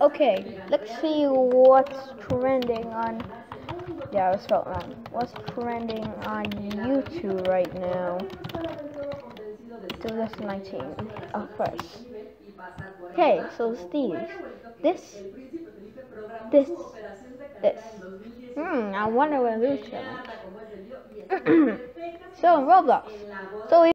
Okay, let's see what's trending on. Yeah, I was spelled wrong. What's trending on YouTube right now? 2019. Of course. Okay, so Steve, this, this, this. Hmm, I wonder where Lucha. so Roblox. So